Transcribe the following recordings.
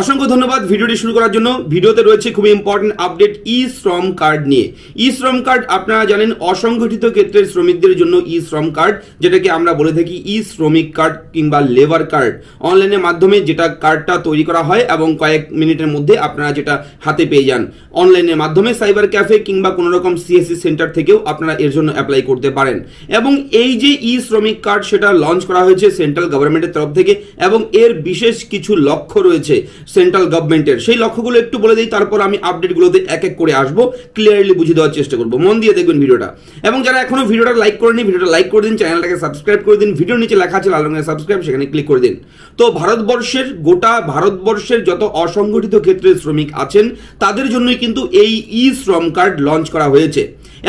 অসংখ্য ধন্যবাদ ভিডিওটি শুরু করার জন্য। ভিডিওতে রয়েছে খুবই ইম্পর্টেন্ট আপডেট ই শ্রম কার্ড নিয়ে। ই শ্রম কার্ড আপনারা জানেন অসংগঠিত ক্ষেত্রের শ্রমিকদের জন্য ই শ্রম কার্ড যেটাকে আমরা বলে থাকি ই শ্রমিক কার্ড কিংবা লেবার কার্ড অনলাইনের মাধ্যমে যেটা কার্ডটা তৈরি করা হয় এবং কয়েক মিনিটের মধ্যে আপনারা যেটা হাতে পেয়ে যান। অনলাইনের মাধ্যমে সাইবার ক্যাফে কিংবা কোনো রকম সিএসসি সেন্টার থেকেও আপনারা এর জন্য অ্যাপ্লাই করতে পারেন। এবং এই যে ই শ্রমিক কার্ড সেটা লঞ্চ করা হয়েছে সেন্ট্রাল গভর্নমেন্টের তরফ থেকে এবং এর বিশেষ কিছু লক্ষ্য রয়েছে। সেন্ট্রাল গভর্নমেন্টের সেই লক্ষ্যগুলো একটু বলে দিই, তারপর আমি আপডেটগুলোতে এক এক করে আসব ক্লিয়ারলি বুঝিয়ে দেওয়ার চেষ্টা করব। মন দিয়ে দেখবেন ভিডিওটা। এবং যারা এখনও ভিডিওটা লাইক করেনি ভিডিওটা লাইক করে দিন চ্যানেলটাকে সাবস্ক্রাইব করে দিন ভিডিওর নিচে লেখা আছে লাল রঙের সাবস্ক্রাইব সেখানে ক্লিক করে দিন। তো ভারতবর্ষের, গোটা ভারতবর্ষের যত অসংগঠিত ক্ষেত্রের শ্রমিক আছেন, তাদের জন্যই কিন্তু এই ই শ্রম কার্ড লঞ্চ করা হয়েছে।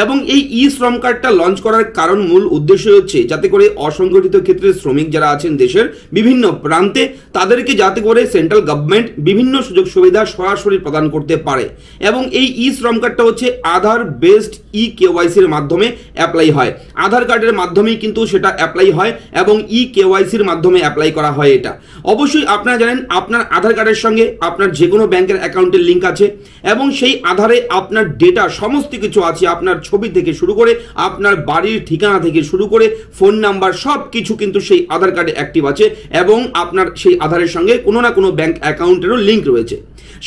এবং এই ই শ্রম কার্ডটা লঞ্চ করার কারণ মূল উদ্দেশ্য হচ্ছে যাতে করে অসংগঠিত ক্ষেত্রে শ্রমিক যারা আছেন দেশের বিভিন্ন প্রান্তে, তাদেরকে যাতে করে সেন্ট্রাল গভর্নমেন্ট বিভিন্ন সুযোগ সুবিধা সরাসরি প্রদান করতে পারে। এবং এই ই শ্রম কার্ডটা হচ্ছে আধার বেসড ই কেওয়াইসির মাধ্যমে অ্যাপ্লাই হয়। আধার কার্ডের মাধ্যমেই কিন্তু সেটা অ্যাপ্লাই হয় এবং ই কেওয়াইসির মাধ্যমে অ্যাপ্লাই করা হয় এটা। অবশ্যই আপনারা জানেন, আপনার আধার কার্ডের সঙ্গে আপনার যে কোনো ব্যাংকের অ্যাকাউন্টের লিঙ্ক আছে এবং সেই আধারে আপনার ডেটা সমস্ত কিছু আছে, আপনার ছবি থেকে শুরু করে আপনার বাড়ির ঠিকানা থেকে শুরু করে ফোন নাম্বার সব কিছু কিন্তু সেই আধার কার্ডে অ্যাক্টিভ আছে এবং আপনার সেই আধারের সঙ্গে কোনো না কোনো ব্যাংক অ্যাকাউন্টেরও লিঙ্ক রয়েছে।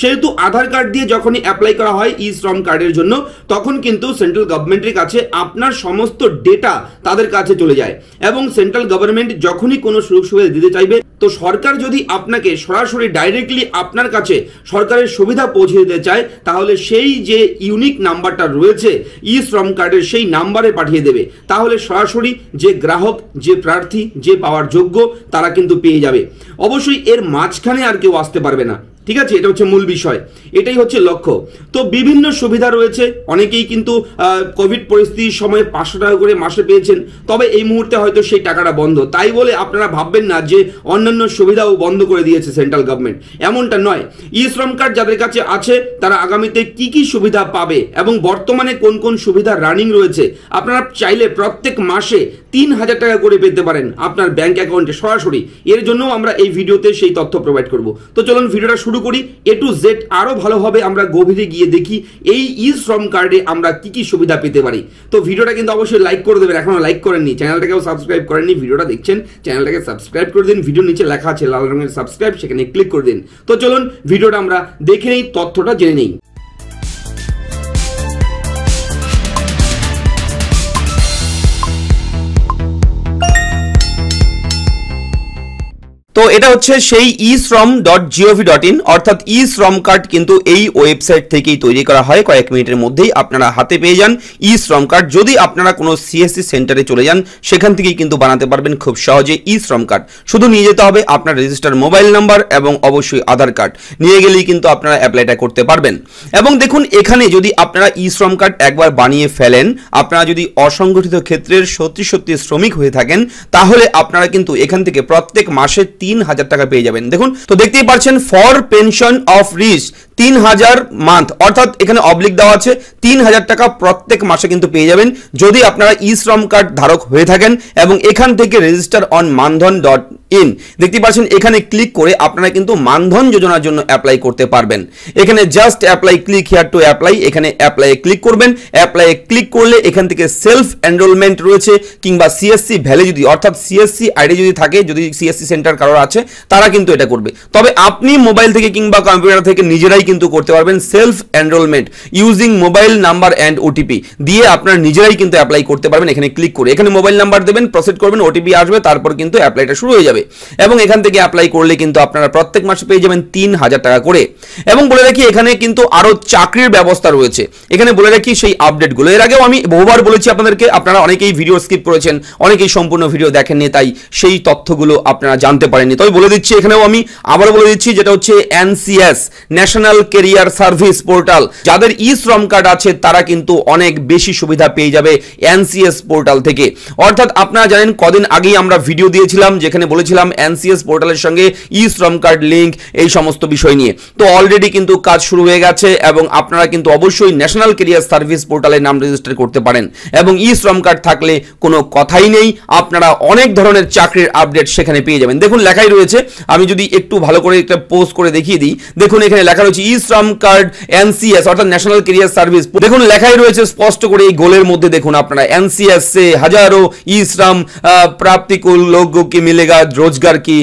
সেহেতু আধার কার্ড দিয়ে যখনই অ্যাপ্লাই করা হয় ই শ্রম কার্ডের জন্য, তখন কিন্তু সেন্ট্রাল গভর্নমেন্টের কাছে আপনার সমস্ত ডেটা তাদের কাছে চলে যায় এবং সেন্ট্রাল গভর্নমেন্ট যখনই কোনো সুযোগ সুবিধা দিতে চাইবে, তো সরকার যদি আপনাকে সরাসরি ডাইরেক্টলি আপনার কাছে সরকারের সুবিধা পৌঁছে দিতে চায়, তাহলে সেই যে ইউনিক নাম্বারটা রয়েছে ই শ্রম কার্ডের সেই নাম্বারে পাঠিয়ে দেবে। তাহলে সরাসরি যে গ্রাহক, যে প্রার্থী, যে পাওয়ার যোগ্য, তারা কিন্তু পেয়ে যাবে। অবশ্যই এর মাঝখানে আর কেউ আসতে পারবে না। ঠিক আছে, এটা হচ্ছে মূল বিষয়। এটাই হচ্ছে লক্ষ্য। তো বিভিন্ন সুবিধা রয়েছে, অনেকেই কিন্তু কোভিড পরিস্থিতির সময় পাঁচশো টাকা করে মাসে পেয়েছেন, তবে এই মুহূর্তে হয়তো সেই টাকাটা বন্ধ। তাই বলে আপনারা ভাববেন না যে অন্যান্য সুবিধাও বন্ধ করে দিয়েছে সেন্ট্রাল গভর্নমেন্ট। এমনটা নয়। ই শ্রম কার্ড যাদের কাছে আছে, তারা আগামীতে কি কি সুবিধা পাবে এবং বর্তমানে কোন কোন সুবিধা রানিং রয়েছে, আপনারা চাইলে প্রত্যেক মাসে তিন হাজার টাকা করে পেতে পারেন আপনার ব্যাংক অ্যাকাউন্টে সরাসরি। এর জন্য আমরা এই ভিডিওতে সেই তথ্য প্রোভাইড করব। তো চলুন, ভিডিওটা শুরু করি। এ টু জেড আরও ভালোভাবে আমরা গভীরে গিয়ে দেখি এই ই শ্রম কার্ডে আমরা কি কি সুবিধা পেতে পারি। তো ভিডিওটা কিন্তু অবশ্যই লাইক করে দেবেন। এখনও লাইক করেননি। চ্যানেলটাকেও সাবস্ক্রাইব করেননি। ভিডিওটা দেখছেন, চ্যানেলটাকে সাবস্ক্রাইব করে দিন। ভিডিও নিচে লেখা আছে লাল রঙের সাবস্ক্রাইব সেখানে ক্লিক করে দিন। তো চলুন, ভিডিওটা আমরা দেখে নেই, তথ্যটা জেনে নেই। তো এটা হচ্ছে সেই ই শ্রম ডট জিওভি ডট ইন অর্থাৎ ই শ্রম কার্ড কিন্তু এই ওয়েবসাইট থেকেই তৈরি করা হয়। কয়েক মিনিটের মধ্যেই আপনারা হাতে পেয়ে যান ই শ্রম কার্ড যদি আপনারা কোনো সিএসসি সেন্টারে চলে যান, সেখান থেকেই কিন্তু বানাতে পারবেন খুব সহজে ই শ্রম কার্ড শুধু নিয়ে যেতে হবে আপনার রেজিস্টার মোবাইল নাম্বার এবং অবশ্যই আধার কার্ড নিয়ে গেলেই কিন্তু আপনারা অ্যাপ্লাইটা করতে পারবেন। এবং দেখুন, এখানে যদি আপনারা ই শ্রম কার্ড একবার বানিয়ে ফেলেন, আপনারা যদি অসংগঠিত ক্ষেত্রের সত্যি সত্যি শ্রমিক হয়ে থাকেন, তাহলে আপনারা কিন্তু এখান থেকে প্রত্যেক মাসে তিন হাজার টাকা পেয়ে যাবেন। দেখুন, তো দেখতেই পাচ্ছেন ফর পেনশন অফ রিচ তিন হাজার মান্থ অর্থাৎ এখানে অবলিক দেওয়া আছে, তিন হাজার টাকা প্রত্যেক মাসে কিন্তু পেয়ে যাবেন, যদি আপনারা ই শ্রম কার্ড ধারক হয়ে থাকেন এবং এখান থেকে register on Maandhan dot in. দেখতে পাচ্ছেন, এখানে ক্লিক করে আপনারা কিন্তু মানধন যোজনার জন্য অ্যাপ্লাই করতে পারবেন। এখানে just apply click here to apply এখানে অ্যাপ্লাই ক্লিক করবেন। অ্যাপ্লাই ক্লিক করলে এখান থেকে সেলফ এনরোলমেন্ট রয়েছে, কিংবা সিএসসি ভ্যালি যদি, অর্থাৎ সিএসসি আইডি যদি থাকে, যদি সিএসসি সেন্টার কারোর আছে, তারা কিন্তু এটা করবে। তবে আপনি মোবাইল থেকে কিংবা কম্পিউটার থেকে নিজেরাই কিন্তু করতে পারবেন self enrolment using mobile number and OTP দিয়ে আপনার নিজেরাই কিন্তু অ্যাপ্লাই করতে পারবেন, এখানে ক্লিক করে। এখানে মোবাইল নাম্বার দেবেন প্রসেড করবেন ওটিপি আসবে, তারপর কিন্তু অ্যাপ্লাইটা শুরু হয়ে যাবে। এবং এখান থেকে অ্যাপ্লাই করলে কিন্তু আপনারা প্রত্যেক মাসে পেয়ে যাবেন তিন হাজার টাকা করে। এবং বলে রাখি, এখানে কিন্তু আরও চাকরির ব্যবস্থা রয়েছে। এখানে বলে রাখি, সেই আপডেটগুলো এর আগেও আমি বহুবার বলেছি আপনাদেরকে, আপনারা অনেকেই ভিডিও স্কিপ করেছেন, অনেকেই সম্পূর্ণ ভিডিও দেখেননি, তাই সেই তথ্যগুলো আপনারা জানতে পারেননি। তবে বলে দিচ্ছি, এখানেও আমি আবার বলে দিচ্ছি, যেটা হচ্ছে NCS national career service portal যাদের ই শ্রম কার্ড আছে, তারা কিন্তু অনেক বেশি সুবিধা পেয়ে যাবে এনসিএস পোর্টাল থেকে। অর্থাৎ আপনারা জানেন, কদিন আগেই আমরা ভিডিও দিয়েছিলাম, যেখানে করেছিলাম এনসিএস পোর্টালের সঙ্গে ই শ্রম কার্ড লিঙ্ক এই সমস্ত বিষয় নিয়ে। তো অলরেডি কিন্তু কাজ শুরু হয়ে গেছে এবং আপনারা কিন্তু অবশ্যই ন্যাশনাল কেরিয়ার সার্ভিস পোর্টালে নাম রেজিস্টার করতে পারেন। এবং ই শ্রম কার্ড থাকলে কোনো কথাই নেই, আপনারা অনেক ধরনের চাকরির আপডেট সেখানে পেয়ে যাবেন। দেখুন, লেখাই রয়েছে। আমি যদি একটু ভালো করে একটা পোস্ট করে দেখিয়ে দিই। দেখুন, এখানে লেখা রয়েছে ই শ্রম কার্ড এনসিএস অর্থাৎ ন্যাশনাল কেরিয়ার সার্ভিস দেখুন, লেখাই রয়েছে স্পষ্ট করে এই গোলের মধ্যে। দেখুন, আপনারা এনসিএস এ হাজারো ই শ্রম প্রাপ্তিকুল লোক কি মিলেগা রোজগার কি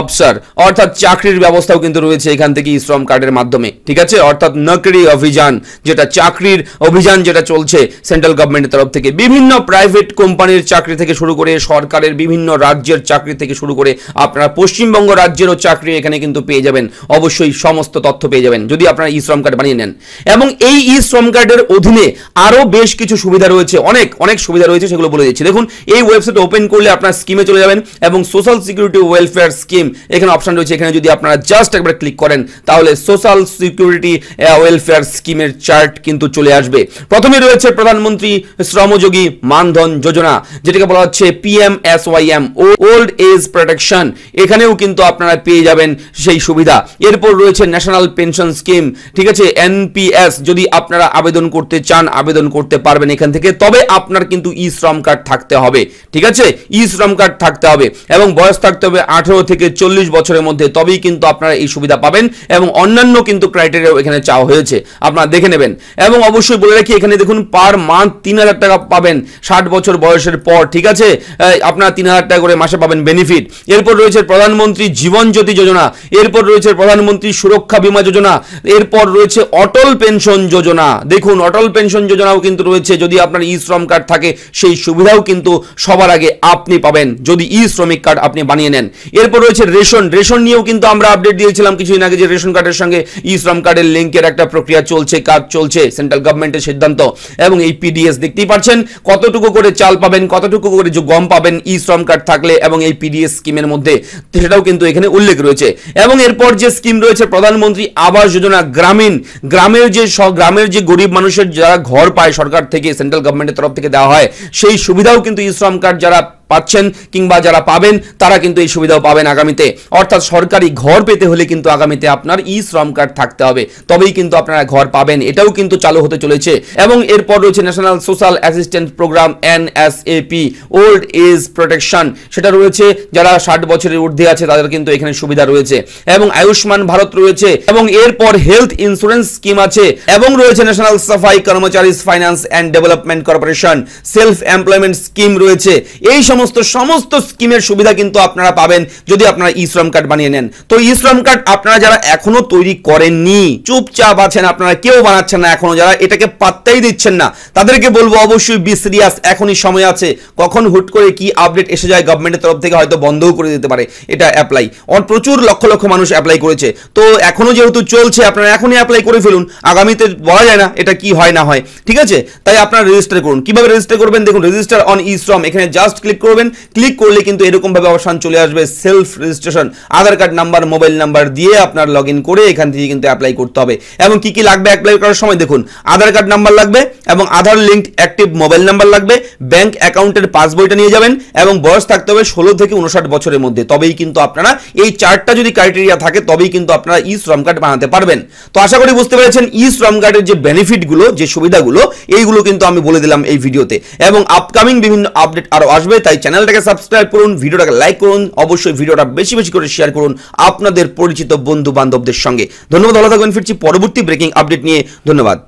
অবসর? অর্থাৎ চাকরির ব্যবস্থাও কিন্তু রয়েছে এখান থেকে শ্রম কার্ডের মাধ্যমে, ঠিক আছে? অর্থাৎ নকরি অভিযান, যেটা চাকরির অভিযান যেটা চলছে সেন্ট্রাল গভর্নমেন্টের তরফ থেকে। বিভিন্ন প্রাইভেট কোম্পানির চাকরি থেকে শুরু করে সরকারের বিভিন্ন রাজ্যের চাকরি থেকে শুরু করে আপনারা পশ্চিমবঙ্গ রাজ্যেরও চাকরি এখানে কিন্তু পেয়ে যাবেন। অবশ্যই সমস্ত তথ্য পেয়ে যাবেন, যদি আপনারা ই শ্রম কার্ড বানিয়ে নেন। এবং এই ই শ্রম কার্ডের অধীনে আরও বেশ কিছু সুবিধা রয়েছে, অনেক অনেক সুবিধা রয়েছে সেগুলো বলে দিচ্ছি। দেখুন, এই ওয়েবসাইট ওপেন করলে আপনার স্কিমে চলে যাবেন এবং সোশ্যাল সিকিউরিটি ওয়েলফেয়ার স্কিম এখানে অপশন রয়েছে, এখানে যদি আপনারা জাস্ট একবার ক্লিক করেন, তাহলে সোশ্যাল সিকিউরিটি ওয়েলফেয়ার স্কিমের চার্ট কিন্তু চলে আসবে। প্রথমে রয়েছে প্রধানমন্ত্রী শ্রমযোগী মানধন যোজনা, যেটাকে বলা হচ্ছে PM S Y M old age protection এখানেও কিন্তু আপনারা পেয়ে যাবেন সেই সুবিধা। এরপর রয়েছে ন্যাশনাল পেনশন স্কিম ঠিক আছে? এনপিএস যদি আপনারা আবেদন করতে চান, আবেদন করতে পারবেন এখান থেকে। তবে আপনার কিন্তু ই শ্রম কার্ড থাকতে হবে, ঠিক আছে? ই শ্রম কার্ড থাকতে হবে। এবং বয়স থাকতে হবে আঠেরো থেকে চল্লিশ বছরের মধ্যে, তবেই কিন্তু আপনারা এই সুবিধা পাবেন এবং অন্যান্য কিন্তু ক্রাইটেরিয়াও এখানে চাওয়া হয়েছে। আপনারা দেখে নেবেন। এবং অবশ্যই বলে রাখি, এখানে দেখুন পার মান্থ তিন হাজার টাকা পাবেন ষাট বছর বয়সের পর, ঠিক আছে? আপনারা তিন হাজার টাকা করে মাসে পাবেন বেনিফিট এরপর রয়েছে প্রধানমন্ত্রী জীবন জ্যোতি যোজনা। এরপর রয়েছে প্রধানমন্ত্রী সুরক্ষা বীমা যোজনা। এরপর রয়েছে অটল পেনশন যোজনা। দেখুন, অটল পেনশন যোজনাও কিন্তু রয়েছে। যদি আপনার ই শ্রম কার্ড থাকে, সেই সুবিধাও কিন্তু সবার আগে আপনি পাবেন। যদি ই শ্রমিক কার্ড আপনি বানিয়ে নেন। এরপর রয়েছে রেশন। রেশন নিয়েও কিন্তু আমরা আপডেট দিয়েছিলাম কিছুদিন আগে যে রেশন কার্ডের সঙ্গে ই শ্রম কার্ডের লিঙ্কের একটা প্রক্রিয়া চলছে, কাজ চলছে সেন্ট্রাল গভর্নমেন্টের সিদ্ধান্ত। এবং এই পিডিএস দেখতেই পাচ্ছেন কতটুকু করে চাল পাবেন, কতটুকু করে গম পাবেন ই শ্রম কার্ড থাকলে এবং এই পিডিএস স্কিমের মধ্যে, সেটাও কিন্তু এখানে উল্লেখ রয়েছে। এবং এরপর যে স্কিম রয়েছে, প্রধানমন্ত্রী আবাস যোজনা গ্রামীণ। গ্রামের যে গ্রামের যে গরিব মানুষের যারা ঘর পায় সরকার থেকে সেন্ট্রাল গভর্নমেন্টের তরফ থেকে দেওয়া হয়, সেই সুবিধাও কিন্তু ই শ্রম কার্ড যারা পাচ্ছেন কিংবা যারা পাবেন, তারা কিন্তু এই সুবিধাও পাবেন আগামীতে। অর্থাৎ সরকারি ঘর পেতে হলে কিন্তু আগামীতে আপনার ই শ্রম কার্ড থাকতে হবে। তবেই কিন্তু আপনারা ঘর পাবেন। এটাও কিন্তু চালু হতে চলেছে। এবং এরপর রয়েছে national social assistant program NSAP old age protection সেটা রয়েছে, যারা ষাট বছরের ঊর্ধ্বে আছে, তাদের কিন্তু এখানে সুবিধা রয়েছে। এবং আয়ুষ্মান ভারত রয়েছে, এবং এরপর হেলথ ইন্স্যুরেন্স স্কিম আছে, এবং রয়েছে national Safai Karamcharis finance and development corporation self employment scheme রয়েছে। এই সমস্ত সমস্ত স্কিমের সুবিধা কিন্তু আপনারা পাবেন যদি আপনারা ই শ্রম কার্ড বানিয়ে নেন। তো ই শ্রম কার্ড আপনারা যারা এখনও তৈরি করেননি, চুপচাপ আছেন, আপনারা কেউ বানাচ্ছেন না এখনও, যারা এটাকে পাত্তাই দিচ্ছেন না, তাদেরকে বলব অবশ্যই বি সিরিয়াস, এখনই সময় আছে। কখন হুট করে কি আপডেট এসে যায় গভর্নমেন্টের তরফ থেকে হয়তো বন্ধও করে দিতে পারে, এটা অ্যাপ্লাই প্রচুর লক্ষ লক্ষ মানুষ অ্যাপ্লাই করেছে। তো এখনও যেহেতু চলছে, আপনারা এখনই অ্যাপ্লাই করে ফেলুন। আগামীতে বলা যায় না এটা কি হয় না হয়, ঠিক আছে? তাই আপনারা রেজিস্টার করুন। কীভাবে রেজিস্টার করবেন? দেখুন রেজিস্টার অন ই শ্রম এখানে জাস্ট ক্লিক করবেন ক্লিক করলে কিন্তু এরকম ভাবে অপশন চলে আসবে self registration Aadhaar card number mobile number দিয়ে আপনার লগ করে এখান থেকে কিন্তু অ্যাপ্লাই করতে হবে। এবং কি কি লাগবে অ্যাপ্লাই করার সময়? দেখুন, আধার কার্ড নাম্বার লাগবে এবং Aadhaar linked active mobile number লাগবে ব্যাংক অ্যাকাউন্টের পাসবইটা নিয়ে যাবেন এবং বয়স থাকতে হবে ষোলো থেকে উনষাট বছরের মধ্যে। তবেই কিন্তু আপনারা এই চারটা যদি ক্রাইটেরিয়া থাকে, তবেই কিন্তু আপনারা ই শ্রম কার্ড বানাতে পারবেন। তো আশা করি বুঝতে পেরেছেন ই শ্রম কার্ডের যে বেনিফিটগুলো যে সুবিধাগুলো, এইগুলো কিন্তু আমি বলে দিলাম এই ভিডিওতে এবং আপকামিং বিভিন্ন আপডেট আরও আসবে তাই চ্যানেলটাকে সাবস্ক্রাইব করুন, ভিডিওটাকে লাইক করুন, অবশ্যই ভিডিওটা বেশি বেশি করে শেয়ার করুন আপনাদের পরিচিত বন্ধু বান্ধবদের সঙ্গে। ধন্যবাদ, ভালো থাকবেন, ফিরছি পরবর্তী ব্রেকিং আপডেট নিয়ে। ধন্যবাদ।